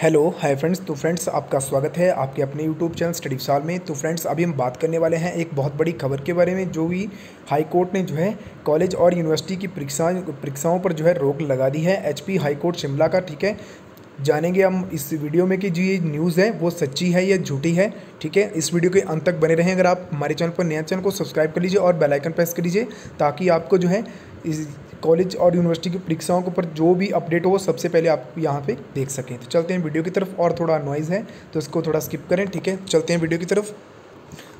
Hello, hi friends तो friends आपका स्वागत है आपके अपने यूट्यूब चैनल स्टडी साल में। तो फ्रेंड्स, अभी हम बात करने वाले हैं एक बहुत बड़ी खबर के बारे में, जो भी हाई कोर्ट ने जो है कॉलेज और यूनिवर्सिटी की परीक्षा, परीक्षाओं पर जो है रोक लगा दी है। एचपी हाई कोर्ट शिमला का, ठीक है? जानेंगे हम इस वीडियो में कि जो ये न्यूज़ है, वो सच्ची है या झूठी है, ठीक है? इस वीडियो के अंत तक बने रहें। अगर आप हमारे चैनल पर नया चैनल को सब्सक्राइब कर लीजिए और बेलाइकन प्रेस कर लीजिए ताकि आपको जो है इस कॉलेज और यूनिवर्सिटी की परीक्षाओं के ऊपर जो भी अपडेट हो, वो सबसे पहले आप यहाँ पे देख सकें। तो चलते हैं वीडियो की तरफ़ और थोड़ा नॉइज़ है तो इसको थोड़ा स्किप करें, ठीक है? चलते हैं वीडियो की तरफ़।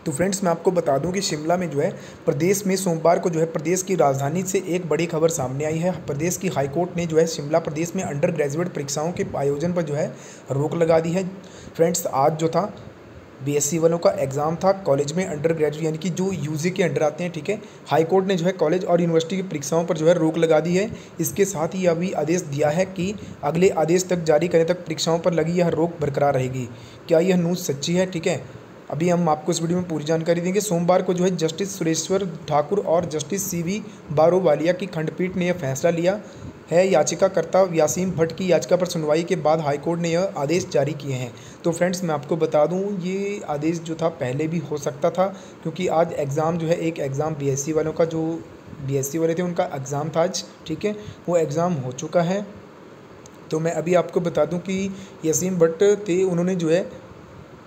तो फ्रेंड्स मैं आपको बता दूँ कि शिमला में जो है, प्रदेश में सोमवार को जो है, प्रदेश की राजधानी से एक बड़ी खबर सामने आई है। प्रदेश की हाईकोर्ट ने जो है, शिमला प्रदेश में अंडर ग्रेजुएट परीक्षाओं के आयोजन पर जो है, रोक लगा दी है। फ्रेंड्स आज जो था बीएससी वालों का एग्ज़ाम था कॉलेज में अंडर ग्रेजुएट यानी कि जो यूजी के अंडर आते हैं, ठीक है? हाई कोर्ट ने जो है कॉलेज और यूनिवर्सिटी की परीक्षाओं पर जो है रोक लगा दी है। इसके साथ ही अभी आदेश दिया है कि अगले आदेश तक जारी करने तक परीक्षाओं पर लगी यह रोक बरकरार रहेगी। क्या यह न्यूज़ सच्ची है? ठीक है? अभी हम आपको इस वीडियो में पूरी जानकारी देंगे। सोमवार को जो है जस्टिस सुरेश्वर ठाकुर और जस्टिस सी वी बारोवालिया की खंडपीठ ने यह फैसला लिया है। याचिकाकर्ता यासीम भट्ट की याचिका पर सुनवाई के बाद हाईकोर्ट ने यह आदेश जारी किए हैं। तो फ्रेंड्स, मैं आपको बता दूँ, ये आदेश जो था, पहले भी हो सकता था, क्योंकि आज एग्ज़ाम जो है, एक एग्ज़ाम बीएससी वालों का, जो बीएससी वाले थे, उनका एग्ज़ाम था आज, ठीक है? वो एग्ज़ाम हो चुका है। तो मैं अभी आपको बता दूँ कि यासीम भट्ट थे, उन्होंने जो है,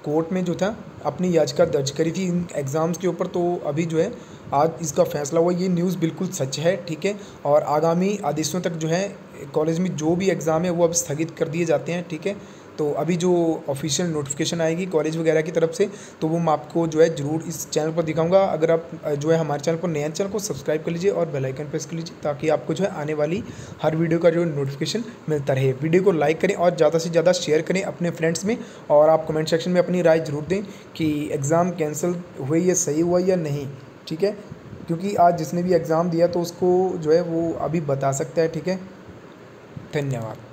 कोर्ट में जो था अपनी याचिका दर्ज करी थी इन एग्ज़ाम्स के ऊपर तो अभी जो है, आज इसका फैसला हुआ। ये न्यूज़ बिल्कुल सच है, ठीक है? और आगामी आदेशों तक जो है कॉलेज में जो भी एग्ज़ाम है, वो अब स्थगित कर दिए जाते हैं, ठीक है? तो अभी जो ऑफिशियल नोटिफिकेशन आएगी कॉलेज वगैरह की तरफ़ से तो वो मैं आपको जो है ज़रूर इस चैनल पर दिखाऊँगा। अगर आप जो है हमारे चैनल पर नया चैनल को सब्सक्राइब कर लीजिए और बेल आइकन प्रेस कर लीजिए, ताकि आपको जो है आने वाली हर वीडियो का जो नोटिफिकेशन मिलता रहे। वीडियो को लाइक करें और ज़्यादा से ज़्यादा शेयर करें अपने फ्रेंड्स में और आप कमेंट सेक्शन में अपनी राय ज़रूर दें कि एग्ज़ाम कैंसिल हुए या सही हुआ या नहीं, ठीक है? क्योंकि आज जिसने भी एग्ज़ाम दिया तो उसको जो है वो अभी बता सकता है, ठीक है? धन्यवाद।